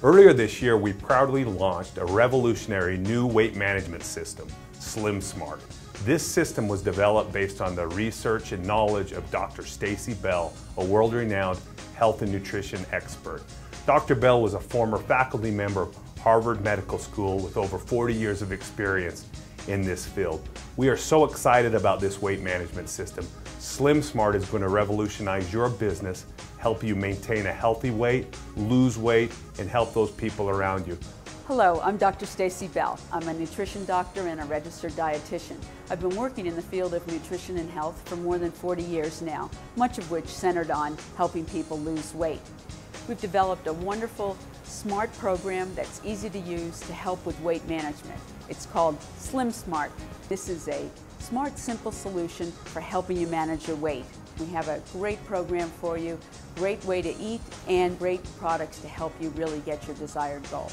Earlier this year, we proudly launched a revolutionary new weight management system, Slim Smart. This system was developed based on the research and knowledge of Dr. Stacy Bell, a world-renowned health and nutrition expert. Dr. Bell was a former faculty member of Harvard Medical School with over 40 years of experience in this field. We are so excited about this weight management system. Slim Smart is going to revolutionize your business, help you maintain a healthy weight, lose weight, and help those people around you. Hello, I'm Dr. Stacy Bell. I'm a nutrition doctor and a registered dietitian. I've been working in the field of nutrition and health for more than 40 years now, much of which centered on helping people lose weight. We've developed a wonderful, smart program that's easy to use to help with weight management. It's called Slim Smart. This is a smart, simple solution for helping you manage your weight. We have a great program for you, great way to eat, and great products to help you really get your desired goal.